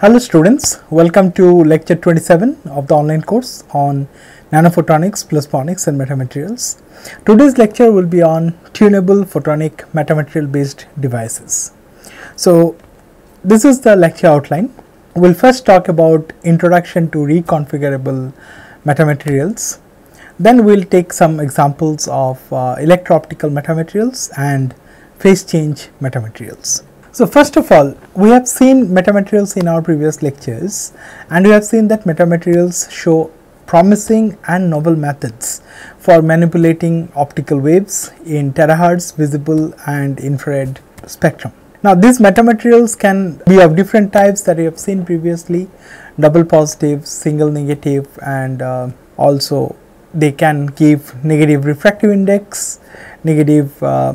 Hello students, welcome to lecture 27 of the online course on nanophotonics, plasmonics and metamaterials. Today's lecture will be on tunable photonic metamaterial based devices. So this is the lecture outline. We'll first talk about introduction to reconfigurable metamaterials. Then we'll take some examples of uh, electro-optical metamaterials and phase change metamaterials. So first of all, we have seen metamaterials in our previous lectures and we have seen that metamaterials show promising and novel methods for manipulating optical waves in terahertz visible and infrared spectrum. Now these metamaterials can be of different types that we have seen previously double positive, single negative and uh, also they can give negative refractive index, negative uh,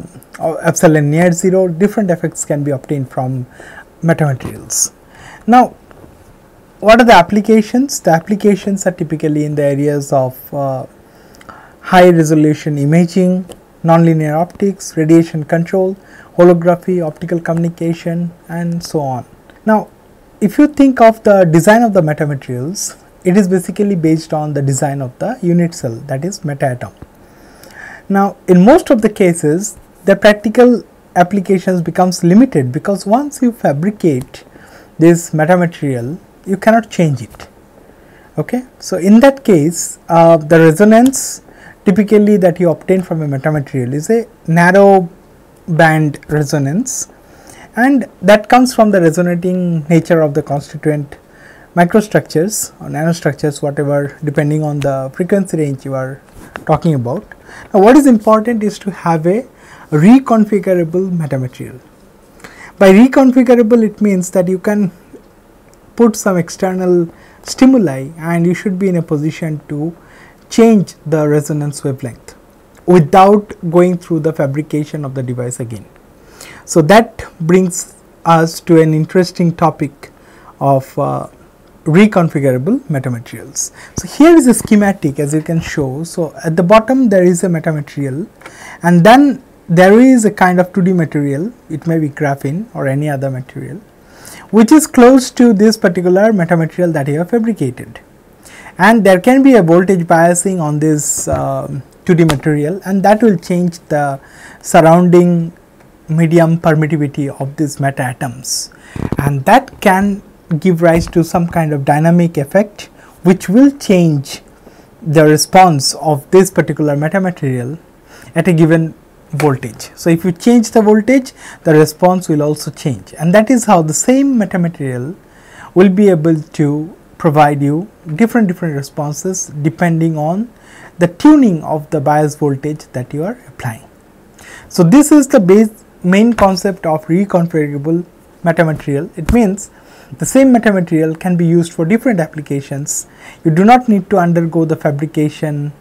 epsilon near 0, different effects can be obtained from metamaterials. Now, what are the applications? The applications are typically in the areas of uh, high resolution imaging, nonlinear optics, radiation control, holography, optical communication and so on. Now, if you think of the design of the metamaterials, it is basically based on the design of the unit cell that is meta-atom. Now, in most of the cases the practical applications becomes limited because once you fabricate this metamaterial you cannot change it. Okay. So, in that case uh, the resonance typically that you obtain from a metamaterial is a narrow band resonance and that comes from the resonating nature of the constituent microstructures or nanostructures whatever depending on the frequency range you are talking about. Now, what is important is to have a reconfigurable metamaterial. By reconfigurable it means that you can put some external stimuli and you should be in a position to change the resonance wavelength without going through the fabrication of the device again. So, that brings us to an interesting topic of uh, reconfigurable metamaterials. So, here is a schematic as you can show. So, at the bottom there is a metamaterial and then there is a kind of 2D material, it may be graphene or any other material, which is close to this particular metamaterial that you have fabricated. And there can be a voltage biasing on this uh, 2D material and that will change the surrounding medium permittivity of these meta atoms and that can give rise to some kind of dynamic effect which will change the response of this particular metamaterial at a given voltage. So, if you change the voltage the response will also change and that is how the same metamaterial will be able to provide you different different responses depending on the tuning of the bias voltage that you are applying. So, this is the base main concept of reconfigurable metamaterial. It means the same metamaterial can be used for different applications. You do not need to undergo the fabrication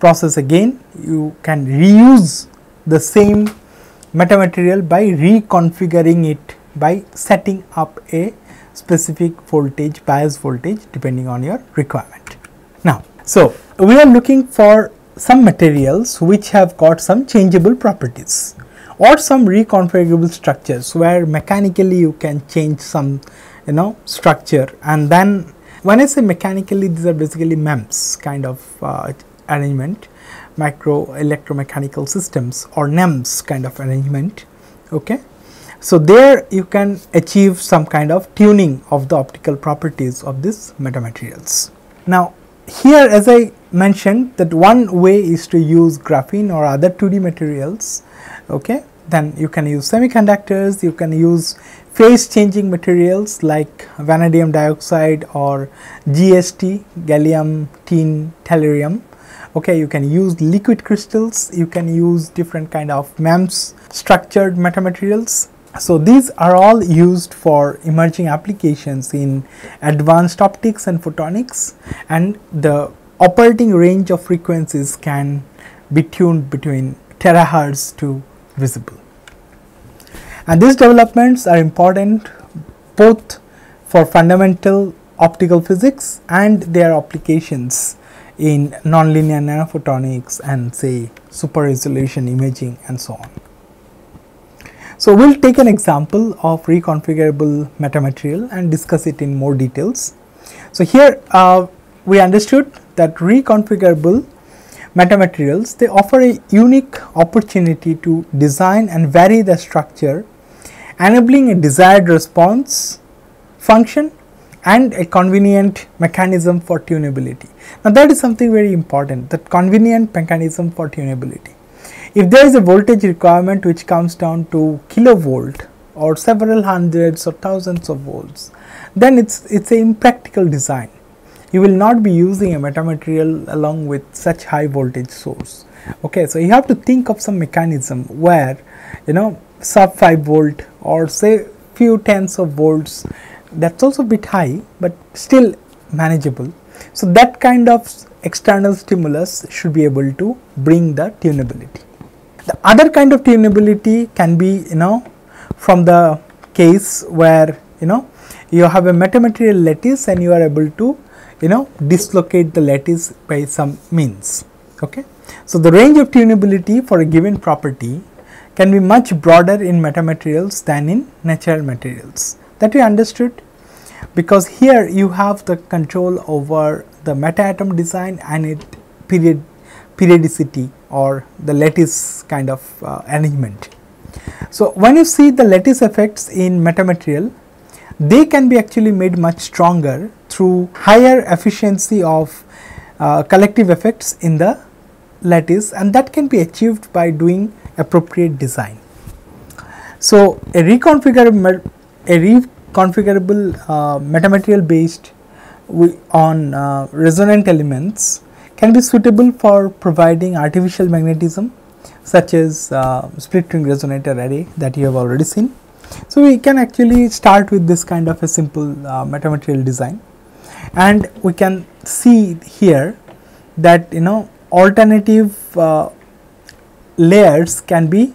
process again. You can reuse the same metamaterial by reconfiguring it by setting up a specific voltage bias voltage depending on your requirement. Now, so we are looking for some materials which have got some changeable properties or some reconfigurable structures where mechanically you can change some you know structure and then when I say mechanically these are basically MEMS kind of uh, arrangement micro electromechanical systems or NEMS kind of arrangement okay. So, there you can achieve some kind of tuning of the optical properties of these metamaterials. Now, here as I mentioned that one way is to use graphene or other 2D materials okay then you can use semiconductors you can use phase changing materials like vanadium dioxide or GST gallium tin tellurium okay you can use liquid crystals you can use different kind of MEMS structured metamaterials so these are all used for emerging applications in advanced optics and photonics and the operating range of frequencies can be tuned between terahertz to visible. And these developments are important both for fundamental optical physics and their applications in nonlinear nanophotonics and say super resolution imaging and so on. So, we will take an example of reconfigurable metamaterial and discuss it in more details. So, here uh, we understood that reconfigurable metamaterials they offer a unique opportunity to design and vary the structure enabling a desired response function and a convenient mechanism for tunability. Now, that is something very important that convenient mechanism for tunability. If there is a voltage requirement which comes down to kilovolt or several hundreds or thousands of volts, then it's it's a impractical design. You will not be using a metamaterial along with such high voltage source. Okay, so you have to think of some mechanism where you know sub 5 volt or say few tens of volts that's also a bit high but still manageable. So, that kind of external stimulus should be able to bring the tunability. The other kind of tunability can be you know from the case where you know you have a metamaterial lattice and you are able to you know dislocate the lattice by some means. Okay. So, the range of tunability for a given property can be much broader in metamaterials than in natural materials that we understood because here you have the control over the meta atom design and its period periodicity or the lattice kind of uh, arrangement. So, when you see the lattice effects in metamaterial they can be actually made much stronger through higher efficiency of uh, collective effects in the lattice and that can be achieved by doing appropriate design. So, a reconfigurable, a reconfigurable uh, metamaterial based on uh, resonant elements can be suitable for providing artificial magnetism such as uh, split ring resonator array that you have already seen. So, we can actually start with this kind of a simple uh, metamaterial design and we can see here that you know alternative uh, layers can be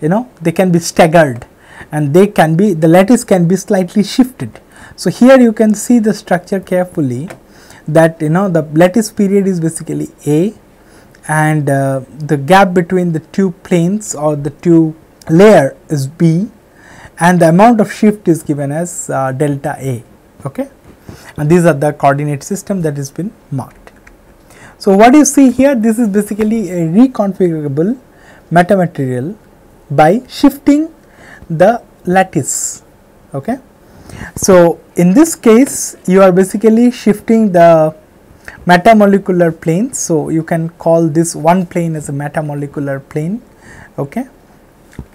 you know they can be staggered and they can be the lattice can be slightly shifted. So, here you can see the structure carefully that you know the lattice period is basically A and uh, the gap between the two planes or the two layer is B and the amount of shift is given as uh, delta A okay and these are the coordinate system that has been marked. So, what you see here this is basically a reconfigurable metamaterial by shifting the lattice. Okay. So, in this case you are basically shifting the metamolecular plane. So, you can call this one plane as a metamolecular plane okay.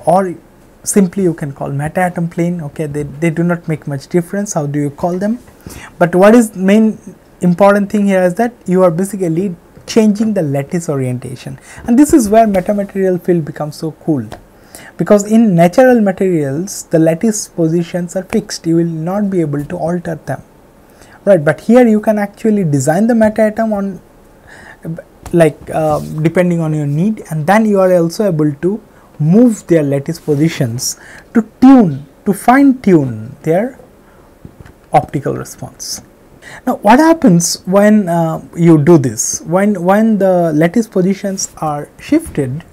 or simply you can call meta atom plane okay. They, they do not make much difference how do you call them, but what is main important thing here is that you are basically changing the lattice orientation and this is where metamaterial field becomes so cool because in natural materials the lattice positions are fixed you will not be able to alter them right but here you can actually design the meta atom on like uh, depending on your need and then you are also able to move their lattice positions to tune to fine tune their optical response. Now, what happens when uh, you do this? When, when the lattice positions are shifted,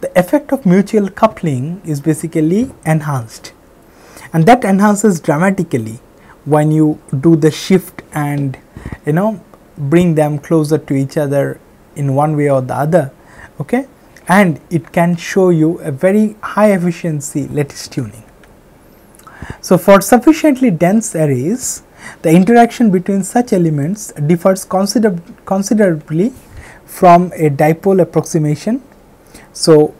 the effect of mutual coupling is basically enhanced and that enhances dramatically when you do the shift and you know bring them closer to each other in one way or the other okay and it can show you a very high efficiency lattice tuning. So, for sufficiently dense arrays the interaction between such elements differs consider considerably from a dipole approximation. So,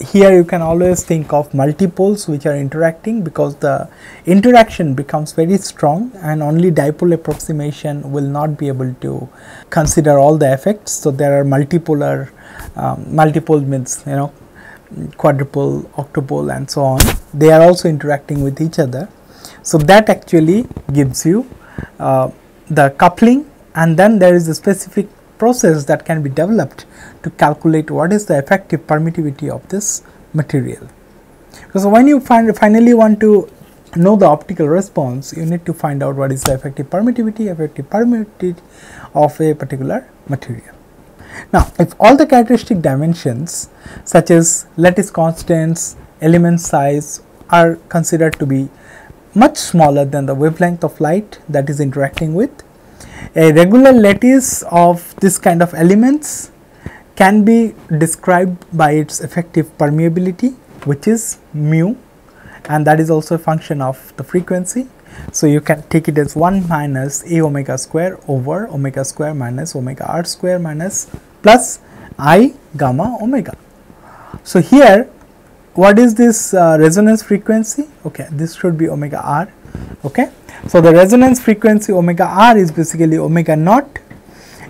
here you can always think of multipoles which are interacting because the interaction becomes very strong and only dipole approximation will not be able to consider all the effects. So, there are multipolar um, multipole means you know quadrupole, octupole and so on they are also interacting with each other so, that actually gives you uh, the coupling and then there is a specific process that can be developed to calculate what is the effective permittivity of this material. Because when you find finally want to know the optical response, you need to find out what is the effective permittivity, effective permittivity of a particular material. Now, if all the characteristic dimensions such as lattice constants, element size are considered to be much smaller than the wavelength of light that is interacting with. A regular lattice of this kind of elements can be described by its effective permeability which is mu and that is also a function of the frequency. So, you can take it as 1 minus a omega square over omega square minus omega r square minus plus i gamma omega. So, here what is this uh, resonance frequency? Okay, this should be omega r. Okay. So, the resonance frequency omega r is basically omega naught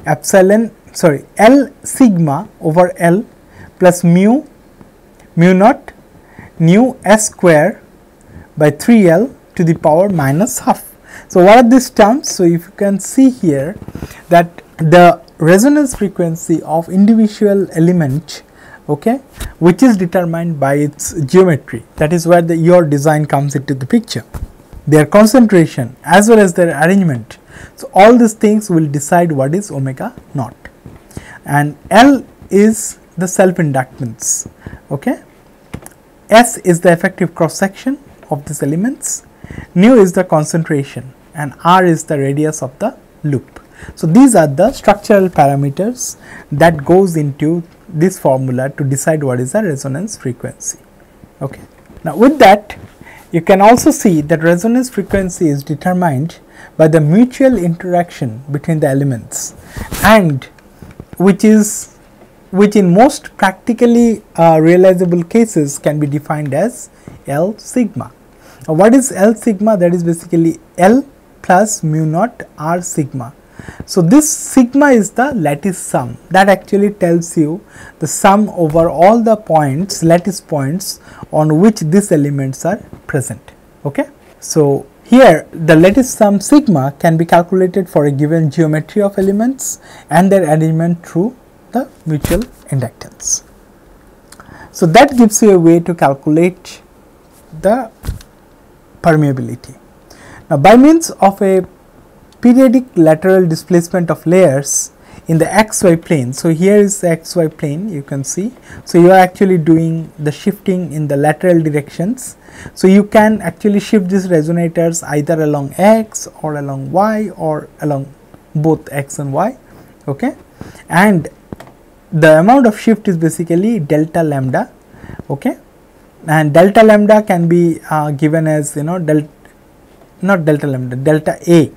epsilon sorry L sigma over L plus mu mu naught nu s square by 3 L to the power minus half. So, what are these terms? So, if you can see here that the resonance frequency of individual element okay, which is determined by its geometry that is where the your design comes into the picture their concentration as well as their arrangement. So, all these things will decide what is omega naught and L is the self inductance. Okay. S is the effective cross section of these elements, nu is the concentration and R is the radius of the loop. So, these are the structural parameters that goes into this formula to decide what is the resonance frequency. Okay. Now, with that you can also see that resonance frequency is determined by the mutual interaction between the elements and which is which in most practically uh, realizable cases can be defined as L sigma. Now, what is L sigma? That is basically L plus mu naught R sigma so, this sigma is the lattice sum that actually tells you the sum over all the points lattice points on which these elements are present. Okay? So, here the lattice sum sigma can be calculated for a given geometry of elements and their arrangement through the mutual inductance. So, that gives you a way to calculate the permeability. Now, by means of a periodic lateral displacement of layers in the xy plane. So, here is the xy plane you can see. So, you are actually doing the shifting in the lateral directions. So, you can actually shift these resonators either along x or along y or along both x and y okay and the amount of shift is basically delta lambda okay and delta lambda can be uh, given as you know del not delta lambda delta a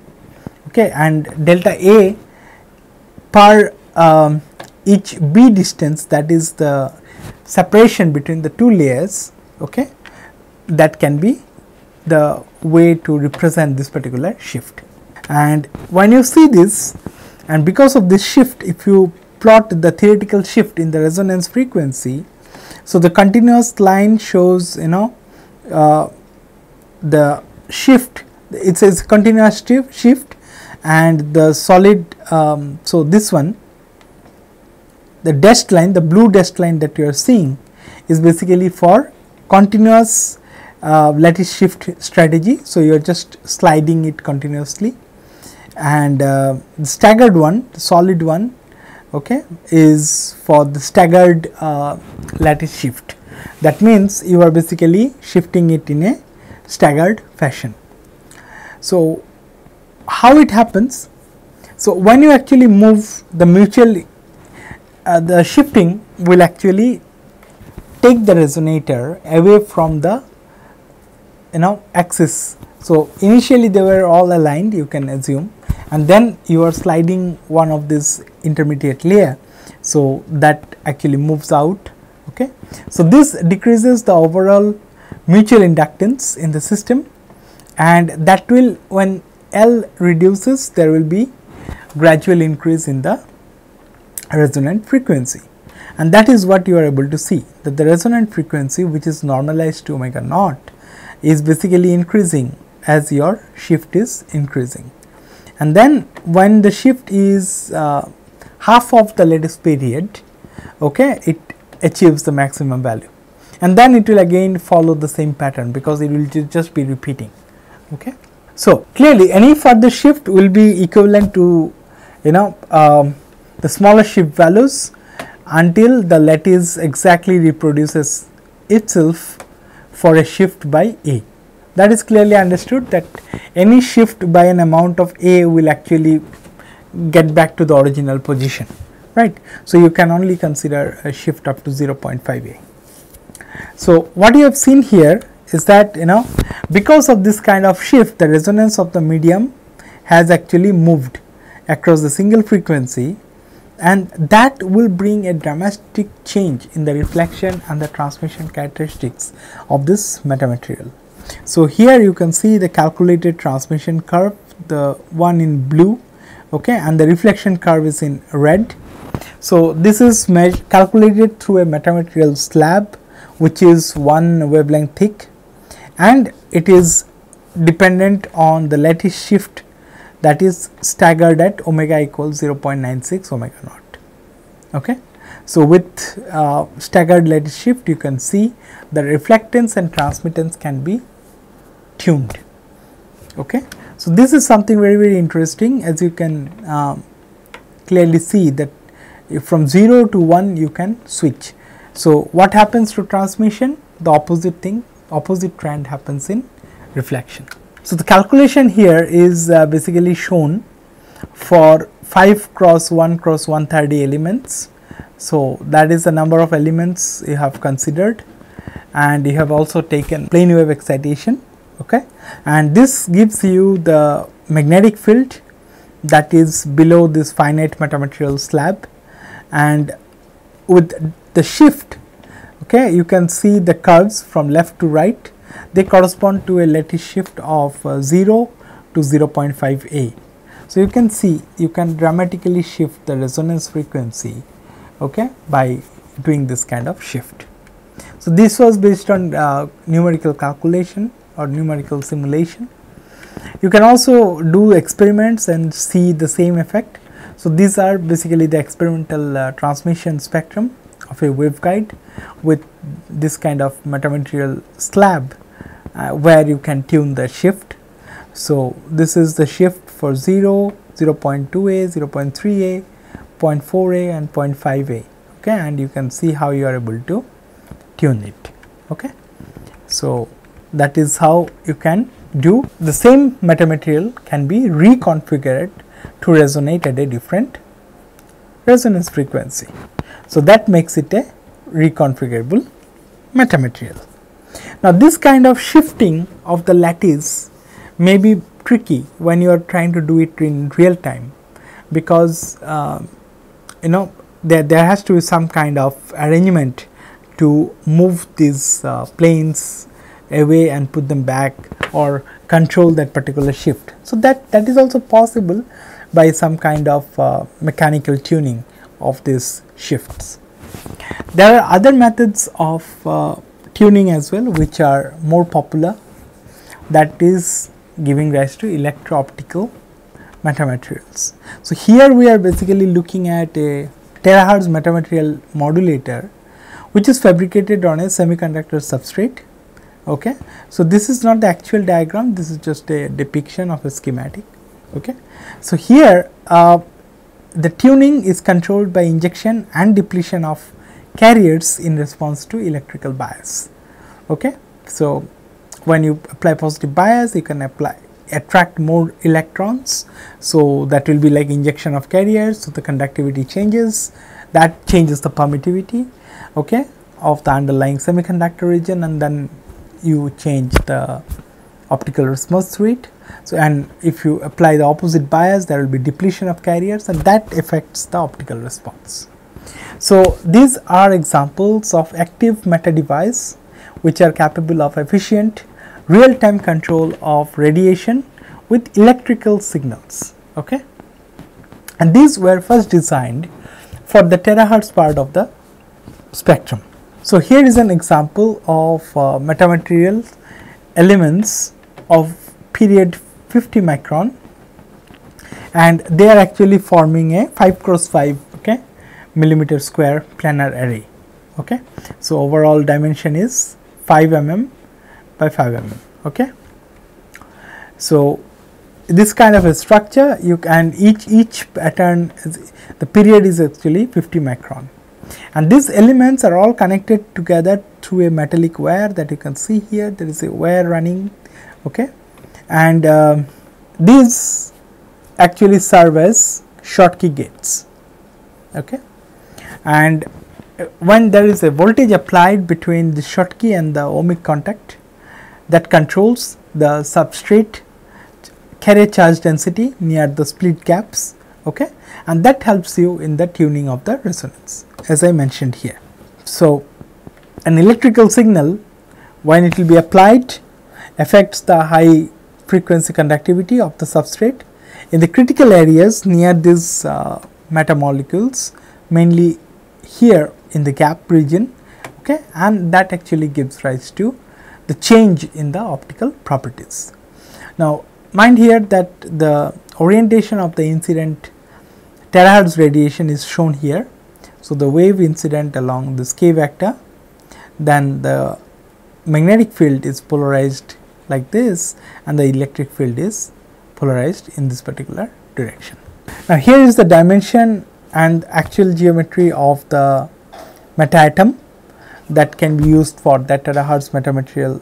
okay and delta a per um, each b distance that is the separation between the two layers okay that can be the way to represent this particular shift. And when you see this and because of this shift if you plot the theoretical shift in the resonance frequency so the continuous line shows you know uh, the shift it says continuous shift and the solid um, so this one the dashed line the blue dashed line that you are seeing is basically for continuous uh, lattice shift strategy. So, you are just sliding it continuously and uh, the staggered one the solid one okay, is for the staggered uh, lattice shift that means you are basically shifting it in a staggered fashion. So, how it happens? So, when you actually move the mutual uh, the shifting will actually take the resonator away from the you know axis. So, initially they were all aligned you can assume and then you are sliding one of this intermediate layer. So, that actually moves out. Okay. So, this decreases the overall mutual inductance in the system and that will when L reduces there will be gradual increase in the resonant frequency. And that is what you are able to see that the resonant frequency which is normalized to omega naught is basically increasing as your shift is increasing. And then when the shift is uh, half of the lattice period okay it achieves the maximum value. And then it will again follow the same pattern because it will just be repeating okay so, clearly any further shift will be equivalent to you know um, the smaller shift values until the lattice exactly reproduces itself for a shift by A. That is clearly understood that any shift by an amount of A will actually get back to the original position right. So, you can only consider a shift up to 0.5 A. So, what you have seen here is that you know because of this kind of shift the resonance of the medium has actually moved across the single frequency and that will bring a dramatic change in the reflection and the transmission characteristics of this metamaterial. So, here you can see the calculated transmission curve the one in blue okay, and the reflection curve is in red. So, this is calculated through a metamaterial slab which is one wavelength thick and it is dependent on the lattice shift that is staggered at omega equals 0.96 omega naught. Okay. So, with uh, staggered lattice shift you can see the reflectance and transmittance can be tuned. Okay. So, this is something very very interesting as you can uh, clearly see that from 0 to 1 you can switch. So, what happens to transmission? The opposite thing opposite trend happens in reflection. So, the calculation here is uh, basically shown for 5 cross 1 cross 130 elements. So, that is the number of elements you have considered and you have also taken plane wave excitation okay and this gives you the magnetic field that is below this finite metamaterial slab and with the shift okay you can see the curves from left to right they correspond to a lattice shift of uh, 0 to 0.5 a so you can see you can dramatically shift the resonance frequency okay by doing this kind of shift so this was based on uh, numerical calculation or numerical simulation. You can also do experiments and see the same effect. So, these are basically the experimental uh, transmission spectrum of a waveguide with this kind of metamaterial slab uh, where you can tune the shift. So, this is the shift for 0, 0 0.2a, 0 0.3a, 0.4a and 0.5a okay and you can see how you are able to tune it okay. So, that is how you can do the same metamaterial can be reconfigured to resonate at a different resonance frequency. So, that makes it a reconfigurable metamaterial. Now, this kind of shifting of the lattice may be tricky when you are trying to do it in real time because uh, you know there, there has to be some kind of arrangement to move these uh, planes away and put them back or control that particular shift. So, that, that is also possible by some kind of uh, mechanical tuning of these shifts. There are other methods of uh, tuning as well which are more popular that is giving rise to electro-optical metamaterials. So, here we are basically looking at a terahertz metamaterial modulator which is fabricated on a semiconductor substrate okay. So, this is not the actual diagram this is just a depiction of a schematic okay. So, here uh, the tuning is controlled by injection and depletion of carriers in response to electrical bias okay. So, when you apply positive bias you can apply attract more electrons. So, that will be like injection of carriers so the conductivity changes that changes the permittivity okay, of the underlying semiconductor region and then you change the optical response rate. So, and if you apply the opposite bias there will be depletion of carriers and that affects the optical response. So, these are examples of active meta device which are capable of efficient real time control of radiation with electrical signals. Okay? And these were first designed for the terahertz part of the spectrum. So, here is an example of uh, metamaterial elements of period 50 micron and they are actually forming a 5 cross 5 okay, millimeter square planar array. Okay. So, overall dimension is 5 mm by 5 mm. Okay. So, this kind of a structure you can each each pattern is, the period is actually 50 micron and these elements are all connected together through a metallic wire that you can see here there is a wire running okay? And uh, these actually serve as Schottky gates. Okay? And uh, when there is a voltage applied between the Schottky and the ohmic contact that controls the substrate carrier charge density near the split gaps okay? And that helps you in the tuning of the resonance as I mentioned here. So, an electrical signal when it will be applied affects the high frequency conductivity of the substrate in the critical areas near these uh, metamolecules mainly here in the gap region okay and that actually gives rise to the change in the optical properties. Now mind here that the orientation of the incident terahertz radiation is shown here. So, the wave incident along this k vector then the magnetic field is polarized like this and the electric field is polarized in this particular direction. Now, here is the dimension and actual geometry of the meta atom that can be used for that terahertz metamaterial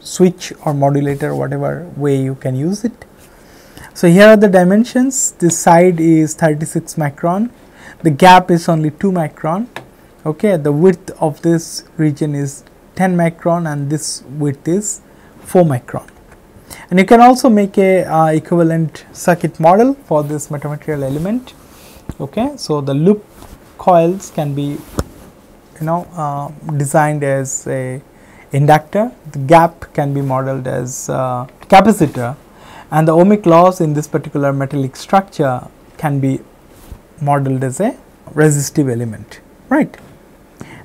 switch or modulator whatever way you can use it. So, here are the dimensions this side is 36 micron the gap is only 2 micron okay the width of this region is 10 micron and this width is 4 micron. And you can also make a uh, equivalent circuit model for this metamaterial element okay? So the loop coils can be you know uh, designed as a inductor. The gap can be modeled as uh, capacitor. And the ohmic loss in this particular metallic structure can be modeled as a resistive element right?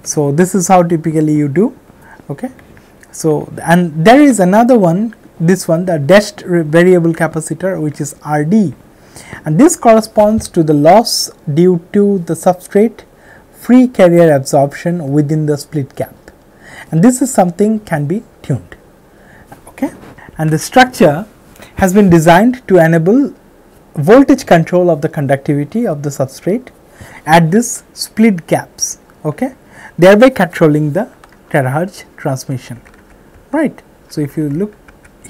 So this is how typically you do okay so and there is another one this one the dashed variable capacitor which is RD and this corresponds to the loss due to the substrate free carrier absorption within the split gap. And this is something can be tuned. Okay? And the structure has been designed to enable voltage control of the conductivity of the substrate at this split gaps. Okay? Thereby controlling the terahertz transmission right so if you look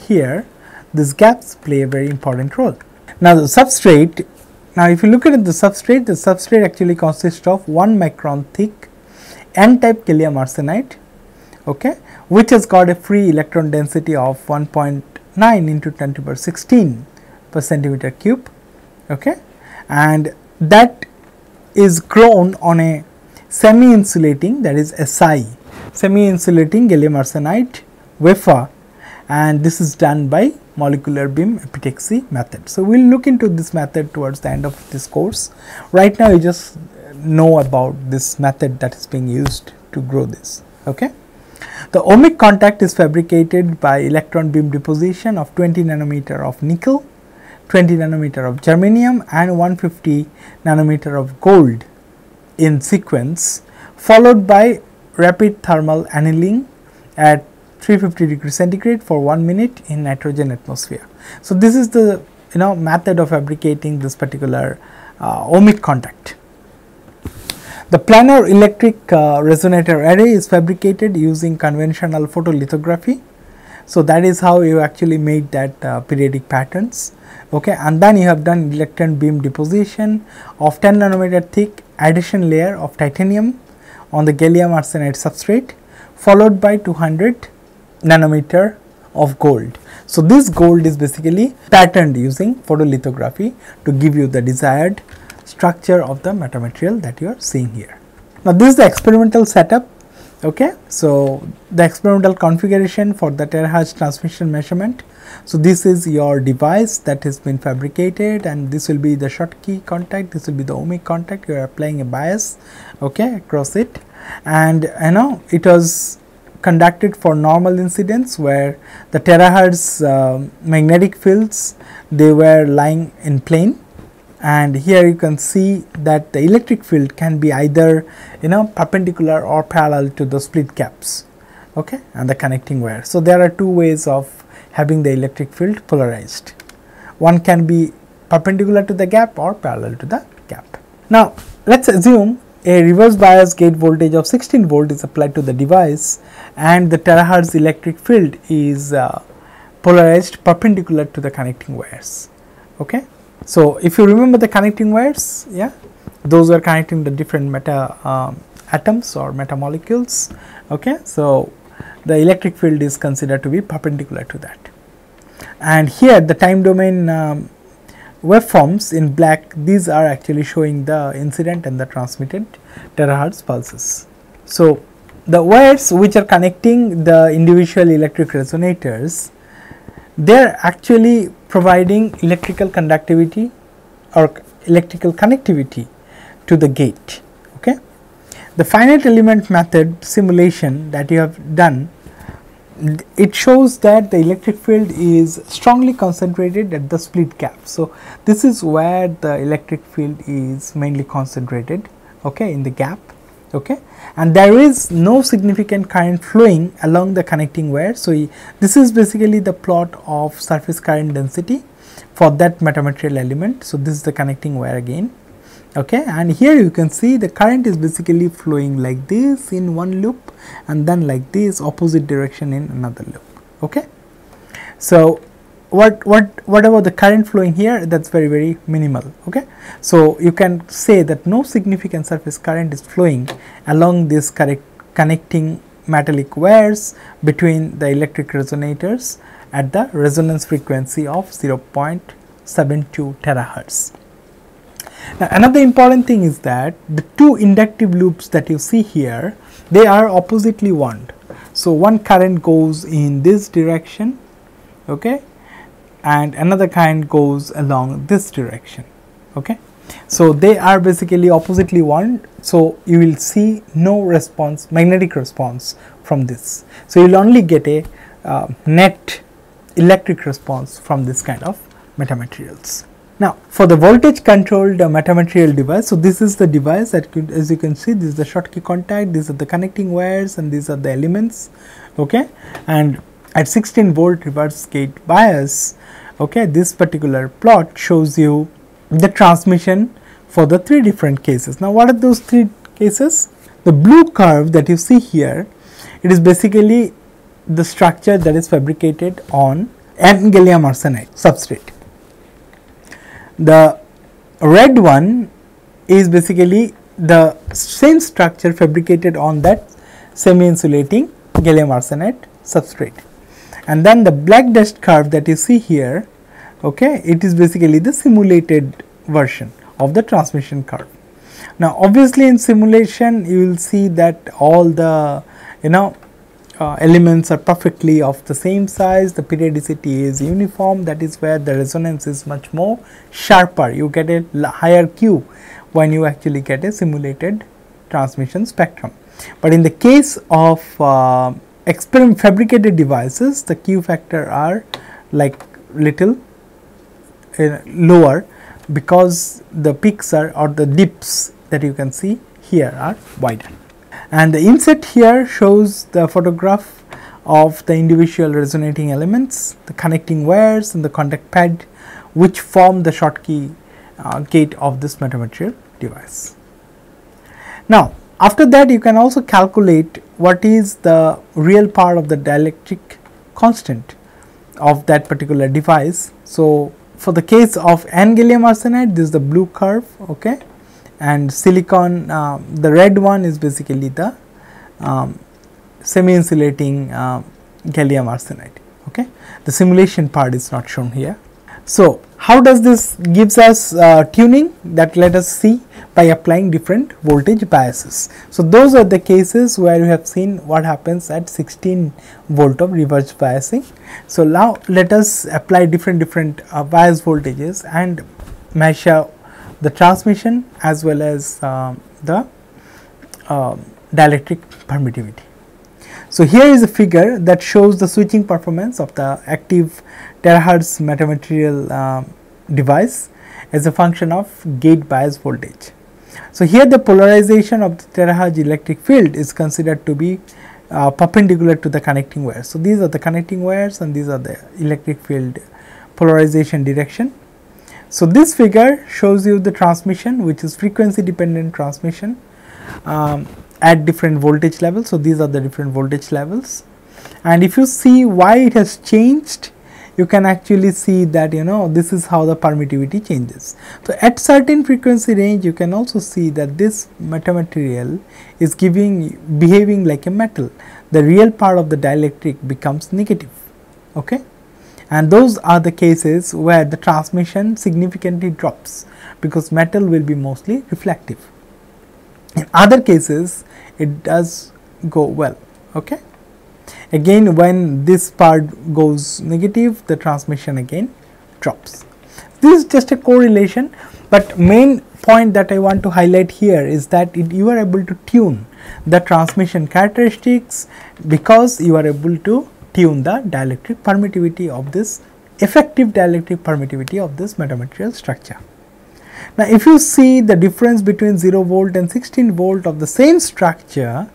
here these gaps play a very important role. Now the substrate, now if you look at the substrate, the substrate actually consists of 1 micron thick n-type gallium arsenide okay, which has got a free electron density of 1.9 into 10 to the power 16 per centimeter cube okay, and that is grown on a semi insulating that is SI semi insulating gallium arsenide wafer and this is done by molecular beam epitaxy method. So, we will look into this method towards the end of this course. Right now, you just know about this method that is being used to grow this. Okay. The ohmic contact is fabricated by electron beam deposition of 20 nanometer of nickel, 20 nanometer of germanium and 150 nanometer of gold in sequence followed by rapid thermal annealing at 350 degree centigrade for 1 minute in nitrogen atmosphere. So, this is the you know method of fabricating this particular uh, ohmic contact. The planar electric uh, resonator array is fabricated using conventional photolithography. So, that is how you actually made that uh, periodic patterns okay and then you have done electron beam deposition of 10 nanometer thick adhesion layer of titanium on the gallium arsenide substrate followed by 200 nanometer of gold. So, this gold is basically patterned using photolithography to give you the desired structure of the metamaterial that you are seeing here. Now, this is the experimental setup. Okay. So, the experimental configuration for the terahertz transmission measurement. So, this is your device that has been fabricated and this will be the Schottky contact, this will be the ohmic contact, you are applying a bias okay, across it and you know it was conducted for normal incidence where the terahertz uh, magnetic fields they were lying in plane. And here you can see that the electric field can be either you know perpendicular or parallel to the split gaps okay and the connecting wire. So there are two ways of having the electric field polarized. One can be perpendicular to the gap or parallel to the gap. Now let's assume a reverse bias gate voltage of 16 volt is applied to the device and the terahertz electric field is uh, polarized perpendicular to the connecting wires. Okay. So, if you remember the connecting wires, yeah, those are connecting the different meta um, atoms or meta molecules. Okay. So, the electric field is considered to be perpendicular to that. And here the time domain um, waveforms in black, these are actually showing the incident and the transmitted terahertz pulses. So, the wires which are connecting the individual electric resonators, they are actually providing electrical conductivity or electrical connectivity to the gate. Okay. The finite element method simulation that you have done it shows that the electric field is strongly concentrated at the split gap. So, this is where the electric field is mainly concentrated okay, in the gap okay. and there is no significant current flowing along the connecting wire. So, this is basically the plot of surface current density for that metamaterial element. So, this is the connecting wire again okay? And here you can see the current is basically flowing like this in one loop and then like this opposite direction in another loop. Okay? So what what whatever the current flowing here? That's very very minimal. Okay? So you can say that no significant surface current is flowing along this correct connecting metallic wires between the electric resonators at the resonance frequency of 0.72 terahertz now, another important thing is that the two inductive loops that you see here, they are oppositely wound. So, one current goes in this direction okay, and another current goes along this direction. Okay. So, they are basically oppositely wound. So, you will see no response magnetic response from this. So, you will only get a uh, net electric response from this kind of metamaterials. Now, for the voltage controlled uh, metamaterial device, so this is the device that could, as you can see, this is the Schottky contact, these are the connecting wires and these are the elements, okay. And at 16 volt reverse gate bias, okay, this particular plot shows you the transmission for the three different cases. Now, what are those three cases? The blue curve that you see here, it is basically the structure that is fabricated on N gallium arsenide substrate the red one is basically the same structure fabricated on that semi insulating gallium arsenide substrate. And then the black dashed curve that you see here okay it is basically the simulated version of the transmission curve. Now obviously in simulation you will see that all the you know uh, elements are perfectly of the same size, the periodicity is uniform that is where the resonance is much more sharper. You get a higher Q when you actually get a simulated transmission spectrum. But in the case of uh, experiment fabricated devices, the Q factor are like little uh, lower because the peaks are or the dips that you can see here are wider and the inset here shows the photograph of the individual resonating elements, the connecting wires and the contact pad which form the Schottky uh, gate of this metamaterial device. Now, after that you can also calculate what is the real part of the dielectric constant of that particular device. So, for the case of N gallium arsenide this is the blue curve okay and silicon uh, the red one is basically the um, semi insulating uh, gallium arsenide okay? The simulation part is not shown here. So how does this gives us uh, tuning that let us see by applying different voltage biases? So those are the cases where you have seen what happens at 16 volt of reverse biasing. So now let us apply different different uh, bias voltages and measure the transmission as well as uh, the uh, dielectric permittivity. So, here is a figure that shows the switching performance of the active terahertz metamaterial uh, device as a function of gate bias voltage. So, here the polarization of the terahertz electric field is considered to be uh, perpendicular to the connecting wires. So, these are the connecting wires and these are the electric field polarization direction so, this figure shows you the transmission which is frequency dependent transmission um, at different voltage levels. So, these are the different voltage levels and if you see why it has changed you can actually see that you know this is how the permittivity changes. So, at certain frequency range you can also see that this metamaterial is giving behaving like a metal the real part of the dielectric becomes negative. Okay? And those are the cases where the transmission significantly drops because metal will be mostly reflective. In other cases it does go well. Okay? Again when this part goes negative the transmission again drops. This is just a correlation, but main point that I want to highlight here is that it, you are able to tune the transmission characteristics because you are able to tune the dielectric permittivity of this effective dielectric permittivity of this metamaterial structure. Now, if you see the difference between 0 volt and 16 volt of the same structure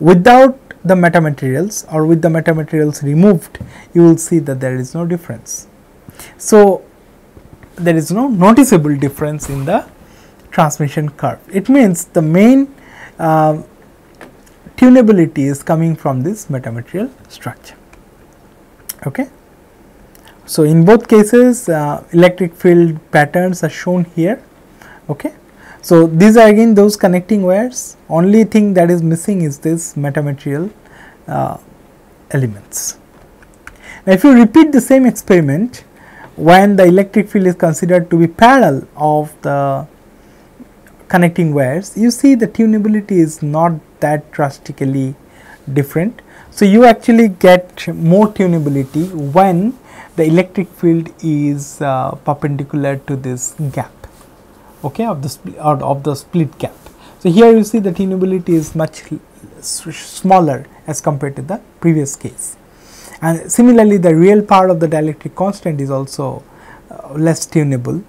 without the metamaterials or with the metamaterials removed, you will see that there is no difference. So, there is no noticeable difference in the transmission curve. It means the main uh, tunability is coming from this metamaterial structure. Okay. So, in both cases uh, electric field patterns are shown here. Okay. So, these are again those connecting wires only thing that is missing is this metamaterial uh, elements. Now, if you repeat the same experiment when the electric field is considered to be parallel of the connecting wires you see the tunability is not that drastically different. So, you actually get more tunability when the electric field is uh, perpendicular to this gap okay, of the or of the split gap. So, here you see the tunability is much smaller as compared to the previous case and similarly the real part of the dielectric constant is also uh, less tunable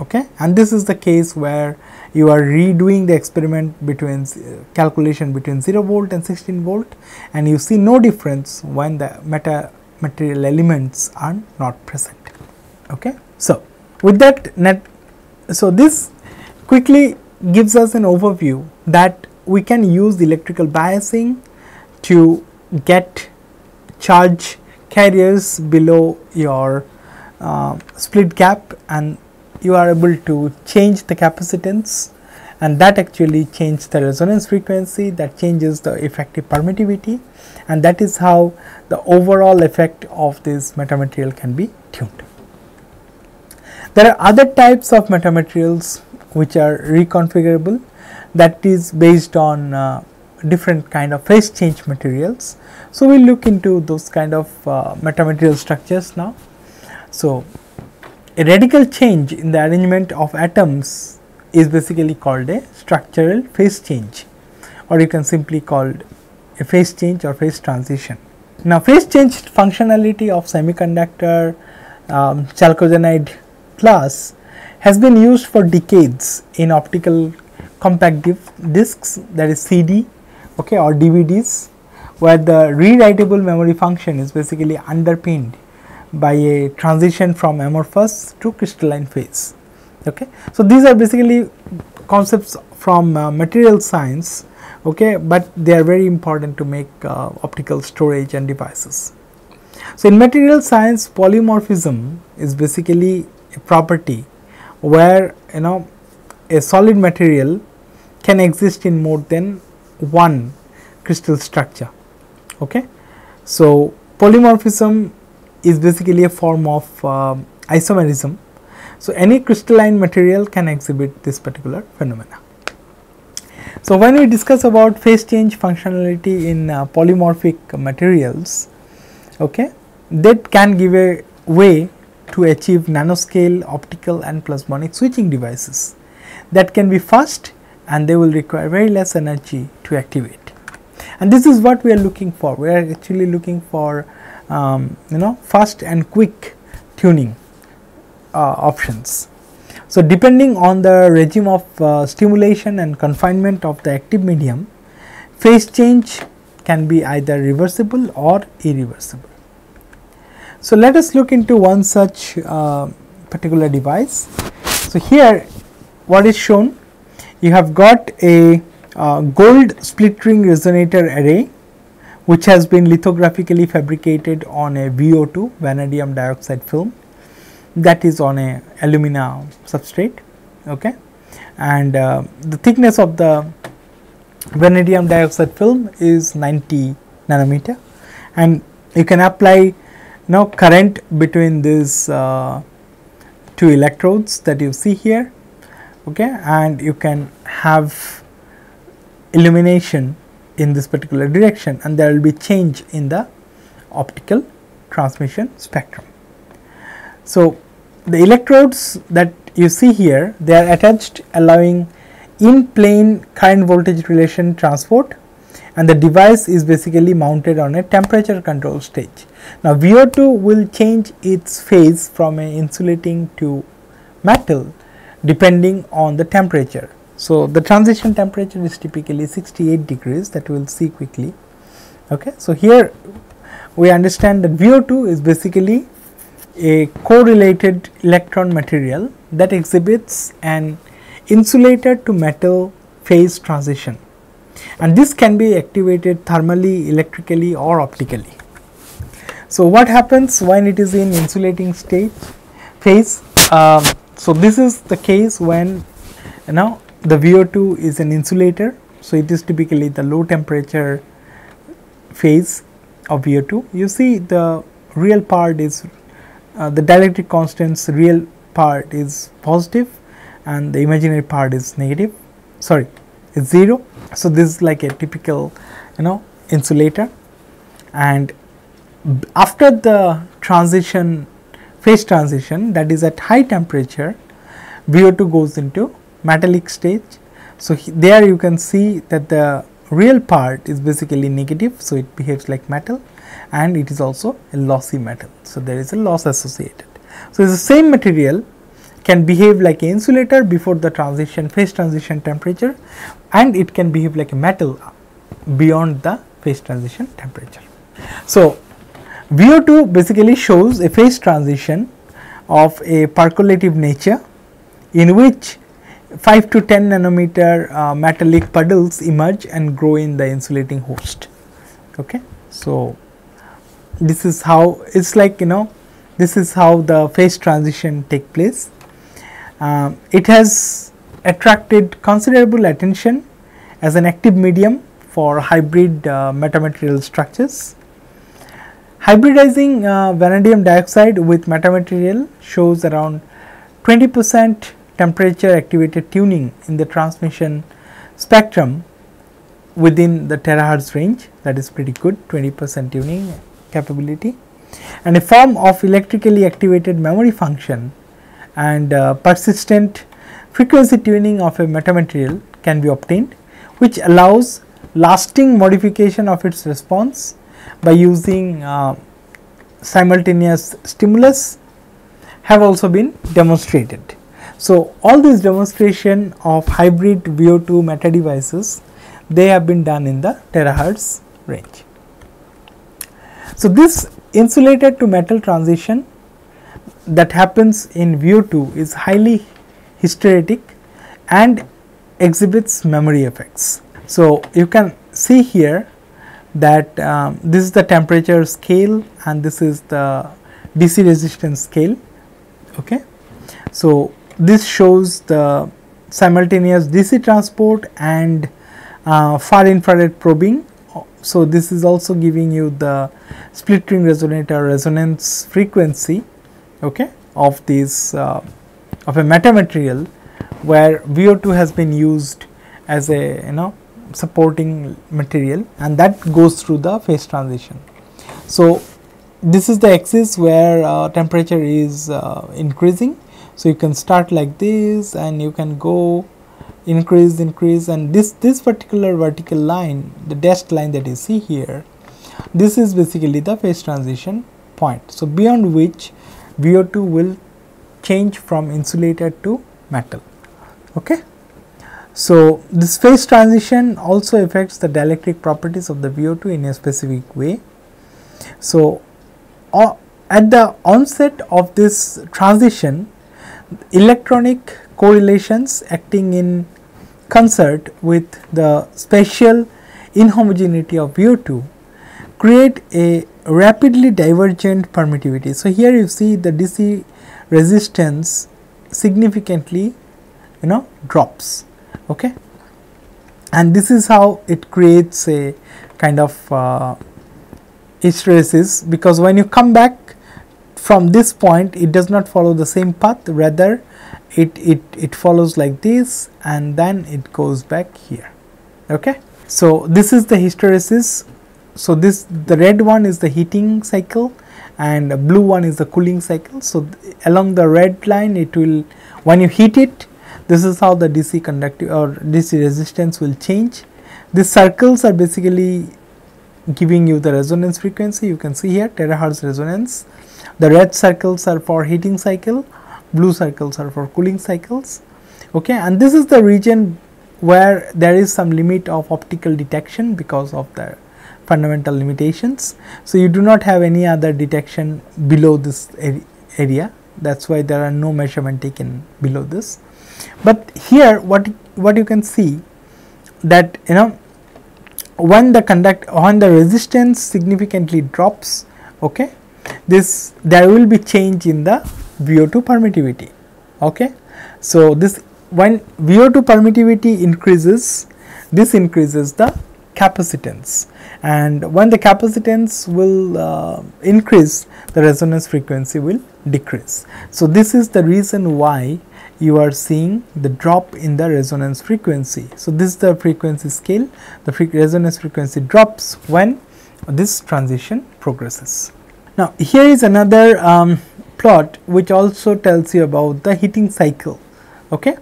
okay and this is the case where you are redoing the experiment between uh, calculation between 0 volt and 16 volt and you see no difference when the meta material elements are not present. Okay? So with that net so this quickly gives us an overview that we can use electrical biasing to get charge carriers below your uh, split gap and you are able to change the capacitance and that actually changes the resonance frequency that changes the effective permittivity and that is how the overall effect of this metamaterial can be tuned. There are other types of metamaterials which are reconfigurable that is based on uh, different kind of phase change materials. So, we will look into those kind of uh, metamaterial structures now. So, a radical change in the arrangement of atoms is basically called a structural phase change or you can simply call a phase change or phase transition. Now, phase change functionality of semiconductor um, chalcogenide class has been used for decades in optical compact discs that is CD okay, or DVDs where the rewritable memory function is basically underpinned by a transition from amorphous to crystalline phase. Okay. So, these are basically concepts from uh, material science, okay, but they are very important to make uh, optical storage and devices. So, in material science polymorphism is basically a property where you know a solid material can exist in more than one crystal structure. Okay. So, polymorphism is basically a form of uh, isomerism. So, any crystalline material can exhibit this particular phenomena. So, when we discuss about phase change functionality in uh, polymorphic materials, okay, that can give a way to achieve nanoscale optical and plasmonic switching devices that can be fast and they will require very less energy to activate. And this is what we are looking for, we are actually looking for um, you know fast and quick tuning uh, options. So, depending on the regime of uh, stimulation and confinement of the active medium, phase change can be either reversible or irreversible. So, let us look into one such uh, particular device. So, here what is shown you have got a uh, gold split ring resonator array which has been lithographically fabricated on a VO2 vanadium dioxide film that is on a alumina substrate okay? And uh, the thickness of the vanadium dioxide film is 90 nanometer. And you can apply now current between these uh, two electrodes that you see here okay? And you can have illumination in this particular direction and there will be change in the optical transmission spectrum. So, the electrodes that you see here they are attached allowing in plane current voltage relation transport and the device is basically mounted on a temperature control stage. Now, VO2 will change its phase from a insulating to metal depending on the temperature. So, the transition temperature is typically 68 degrees that we will see quickly. Okay. So, here we understand that VO2 is basically a correlated electron material that exhibits an insulator to metal phase transition and this can be activated thermally, electrically or optically. So, what happens when it is in insulating state phase? Um, so, this is the case when you know the VO2 is an insulator. So, it is typically the low temperature phase of VO2. You see the real part is uh, the dielectric constants real part is positive and the imaginary part is negative sorry is 0. So, this is like a typical you know insulator and after the transition phase transition that is at high temperature VO2 goes into metallic stage. So, there you can see that the real part is basically negative. So, it behaves like metal and it is also a lossy metal. So, there is a loss associated. So, the same material can behave like an insulator before the transition phase transition temperature and it can behave like a metal beyond the phase transition temperature. So, VO2 basically shows a phase transition of a percolative nature in which 5 to 10 nanometer uh, metallic puddles emerge and grow in the insulating host. Okay. So, this is how it is like you know this is how the phase transition take place uh, it has attracted considerable attention as an active medium for hybrid uh, metamaterial structures. Hybridizing uh, vanadium dioxide with metamaterial shows around 20 percent temperature activated tuning in the transmission spectrum within the terahertz range that is pretty good 20 percent tuning capability and a form of electrically activated memory function and uh, persistent frequency tuning of a metamaterial can be obtained which allows lasting modification of its response by using uh, simultaneous stimulus have also been demonstrated. So, all these demonstration of hybrid VO2 meta devices they have been done in the terahertz range. So, this insulated to metal transition that happens in VO2 is highly hysteretic and exhibits memory effects. So, you can see here that um, this is the temperature scale and this is the DC resistance scale. Okay. So, this shows the simultaneous DC transport and uh, far infrared probing. So, this is also giving you the split ring resonator resonance frequency okay, of this uh, of a metamaterial where VO2 has been used as a you know supporting material and that goes through the phase transition. So, this is the axis where uh, temperature is uh, increasing. So, you can start like this and you can go increase increase and this this particular vertical line the dashed line that you see here this is basically the phase transition point. So, beyond which VO2 will change from insulated to metal. Okay. So, this phase transition also affects the dielectric properties of the VO2 in a specific way. So, uh, at the onset of this transition electronic correlations acting in concert with the spatial inhomogeneity of VO2 create a rapidly divergent permittivity. So, here you see the DC resistance significantly you know drops okay and this is how it creates a kind of uh, hysteresis because when you come back from this point it does not follow the same path rather it, it, it follows like this and then it goes back here okay. So, this is the hysteresis. So, this the red one is the heating cycle and blue one is the cooling cycle. So, along the red line it will when you heat it this is how the DC conductive or DC resistance will change. These circles are basically giving you the resonance frequency you can see here terahertz resonance. The red circles are for heating cycle, blue circles are for cooling cycles okay and this is the region where there is some limit of optical detection because of the fundamental limitations. So, you do not have any other detection below this area that is why there are no measurement taken below this. But here what what you can see that you know when the conduct when the resistance significantly drops okay this there will be change in the VO2 permittivity okay. So, this when VO2 permittivity increases this increases the capacitance and when the capacitance will uh, increase the resonance frequency will decrease. So, this is the reason why you are seeing the drop in the resonance frequency. So, this is the frequency scale the fre resonance frequency drops when this transition progresses. Now, here is another um, plot which also tells you about the heating cycle. Okay.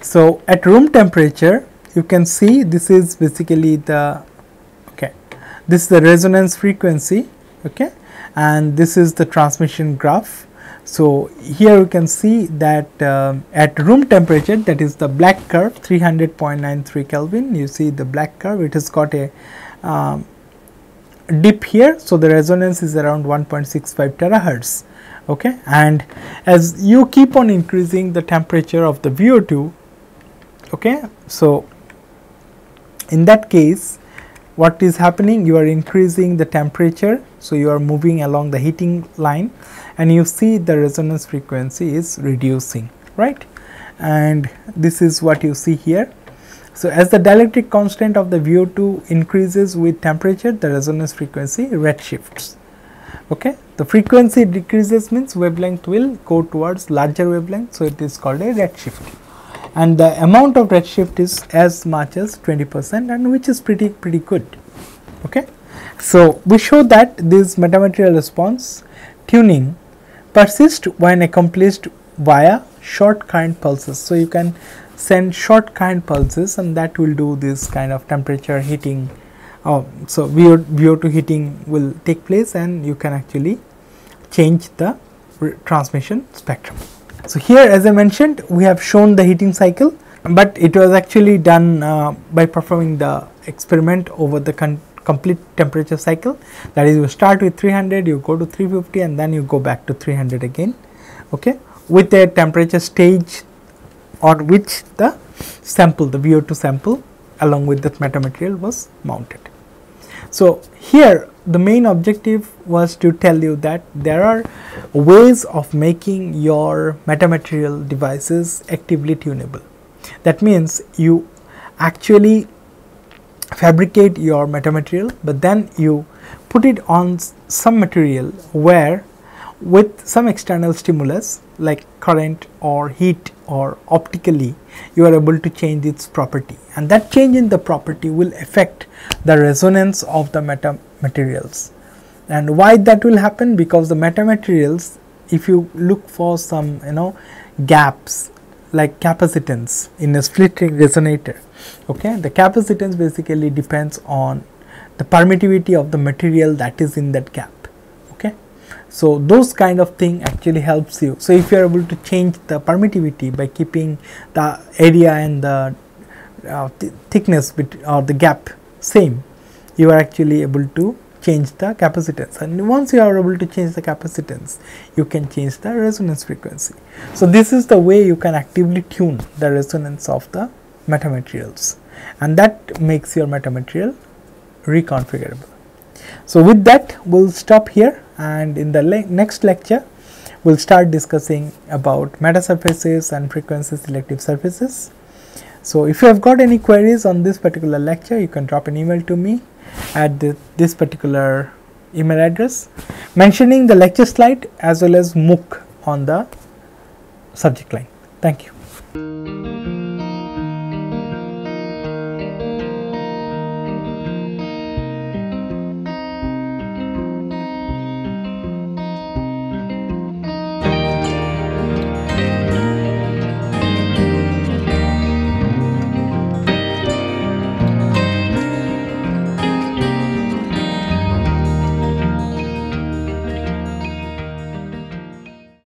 So, at room temperature you can see this is basically the okay this is the resonance frequency okay and this is the transmission graph so, here you can see that uh, at room temperature that is the black curve 300.93 Kelvin you see the black curve it has got a um, dip here. So, the resonance is around 1.65 terahertz okay and as you keep on increasing the temperature of the VO2 okay. So, in that case what is happening you are increasing the temperature. So, you are moving along the heating line and you see the resonance frequency is reducing right and this is what you see here. So, as the dielectric constant of the VO2 increases with temperature the resonance frequency redshifts. Okay. The frequency decreases means wavelength will go towards larger wavelength. So, it is called a redshift and the amount of redshift is as much as 20 percent and which is pretty pretty good. Okay. So, we show that this metamaterial response tuning persists when accomplished via short current pulses. So, you can send short current pulses and that will do this kind of temperature heating. Uh, so, VO, VO2 heating will take place and you can actually change the transmission spectrum. So, here as I mentioned we have shown the heating cycle, but it was actually done uh, by performing the experiment over the complete temperature cycle that is you start with 300 you go to 350 and then you go back to 300 again okay with a temperature stage on which the sample the VO2 sample along with that metamaterial was mounted. So, here the main objective was to tell you that there are ways of making your metamaterial devices actively tunable. That means you actually fabricate your metamaterial, but then you put it on some material where with some external stimulus like current or heat or optically you are able to change its property. And that change in the property will affect the resonance of the metamaterials and why that will happen? Because the metamaterials if you look for some you know gaps like capacitance in a split ring resonator okay? The capacitance basically depends on the permittivity of the material that is in that gap so those kind of thing actually helps you so if you are able to change the permittivity by keeping the area and the uh, th thickness or the gap same you are actually able to change the capacitance and once you are able to change the capacitance you can change the resonance frequency. So, this is the way you can actively tune the resonance of the metamaterials and that makes your metamaterial reconfigurable. So, with that we will stop here and in the le next lecture we will start discussing about meta surfaces and frequency selective surfaces. So, if you have got any queries on this particular lecture you can drop an email to me at the, this particular email address mentioning the lecture slide as well as MOOC on the subject line. Thank you.